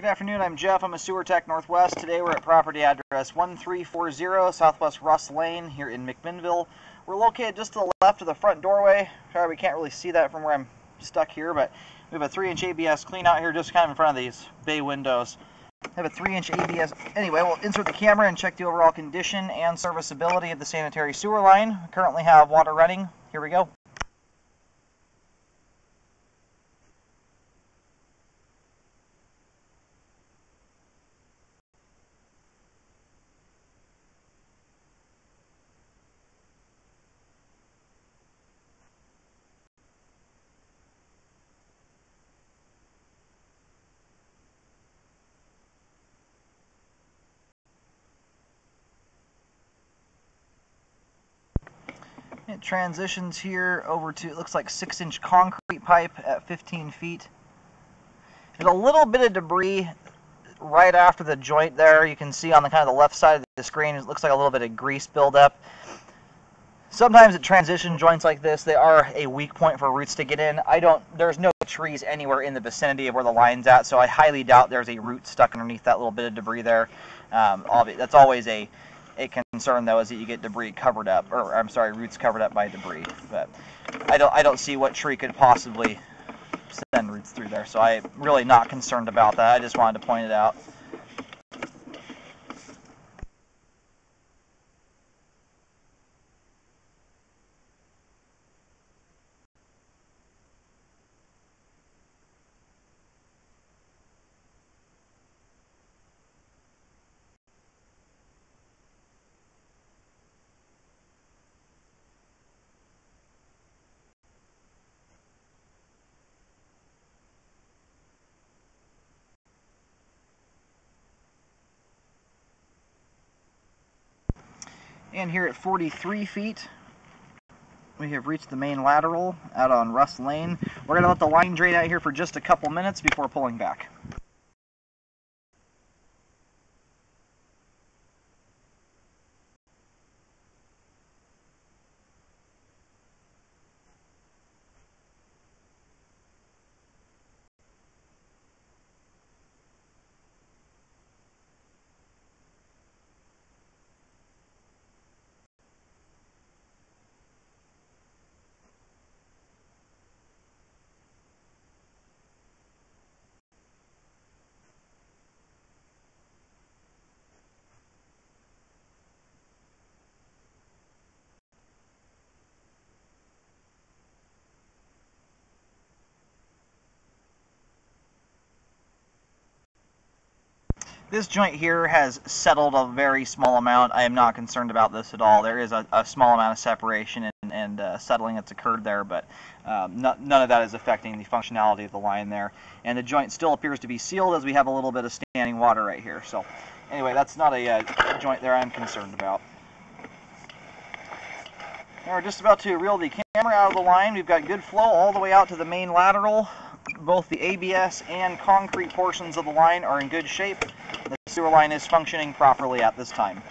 Good afternoon, I'm Jeff. I'm a sewer tech Northwest. Today we're at property address 1340 Southwest Russ Lane here in McMinnville. We're located just to the left of the front doorway. Sorry, we can't really see that from where I'm stuck here, but we have a 3-inch ABS clean out here just kind of in front of these bay windows. I have a 3-inch ABS. Anyway, we'll insert the camera and check the overall condition and serviceability of the sanitary sewer line. We currently have water running. Here we go. It transitions here over to, it looks like 6 inch concrete pipe at 15 feet. There's a little bit of debris right after the joint there. You can see on the kind of the left side of the screen, it looks like a little bit of grease buildup. Sometimes at transition joints like this, they are a weak point for roots to get in. I don't, there's no trees anywhere in the vicinity of where the line's at, so I highly doubt there's a root stuck underneath that little bit of debris there. Um, that's always a a concern though is that you get debris covered up, or I'm sorry, roots covered up by debris. But I don't I don't see what tree could possibly send roots through there. So I'm really not concerned about that. I just wanted to point it out. And here at 43 feet, we have reached the main lateral out on Russ Lane. We're going to let the line drain out here for just a couple minutes before pulling back. This joint here has settled a very small amount. I am not concerned about this at all. There is a, a small amount of separation and, and uh, settling that's occurred there, but um, none of that is affecting the functionality of the line there. And the joint still appears to be sealed as we have a little bit of standing water right here. So anyway, that's not a uh, joint there I'm concerned about. We're just about to reel the camera out of the line. We've got good flow all the way out to the main lateral both the ABS and concrete portions of the line are in good shape. The sewer line is functioning properly at this time.